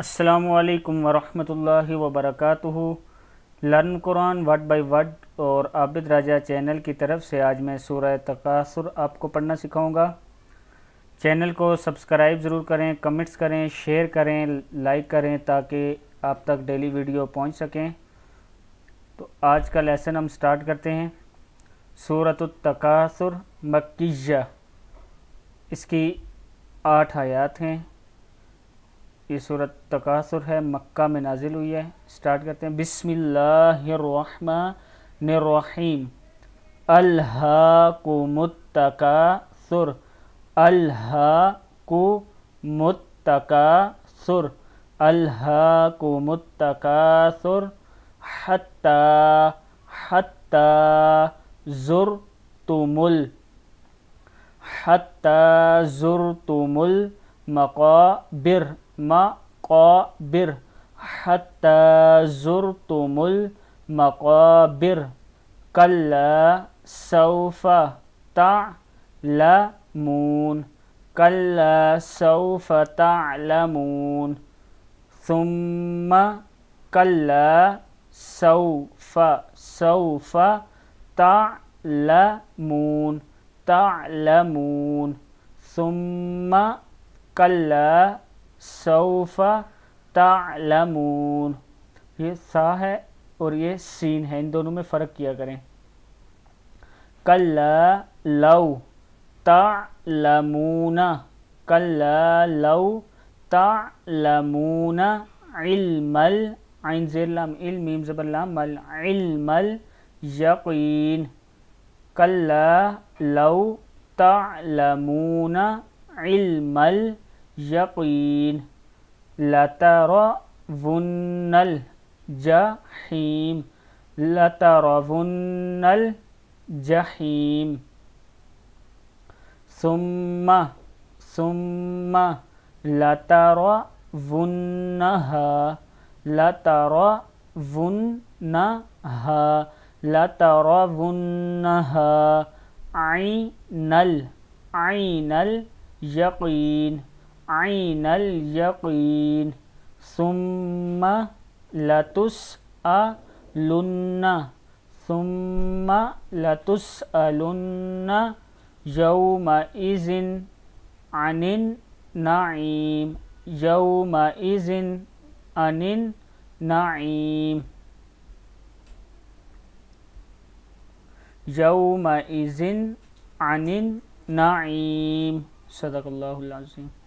السلام علیکم ورحمۃ اللہ وبرکاتہ۔ Learn Quran Word by Word اور عابد راجہ چینل کی طرف سے آج میں سورہ تکاثر آپ کو پڑھنا سکھاؤں گا۔ چینل کو subscribe ضرور کریں، comments کریں، share کریں، like کریں تاکہ آپ تک daily ویڈیو پہنچ سکیں۔ تو آج کا lesson ہم start کرتے ہیں۔ سورة التكاثر مكية۔ اس کی آٹھ آیات ہیں۔ یہ صورت تقاثر ہے، مکہ میں نازل ہوئی ہے۔ سٹارٹ کرتے ہیں۔ بسم اللہ الرحمن الرحیم۔ الحا کو متقاصر الحا کو متقاصر الحا کو متقاصر حتی حتی زرتم ال حتی زرتم المقابر مقابر حتى زرتم المقابر. كلا سوف تعلمون. كلا سوف تعلمون. ثم كلا سوف سوف تعلمون. تعلمون. ثم كلا سوف تعلمون۔ یہ ثا ہے اور یہ سین ہے۔ ان دونوں میں فرق کیا کریں۔ كلا لو تعلمون۔ كلا لو تعلمون۔ علم عین زیر لام، علم، میم، زبر لام مل علم یقین۔ کل لو تعلمون۔ علم يقين لترون الجحيم لترون الجحيم ثم ثم لترونها. لترونها. لترونها. عين العين اليقين عين اليقين. ثم لتسألن. ثم لتسألن يومئذ عن النعيم. يومئذ عن النعيم. يومئذ عن النعيم. صدق الله العظيم.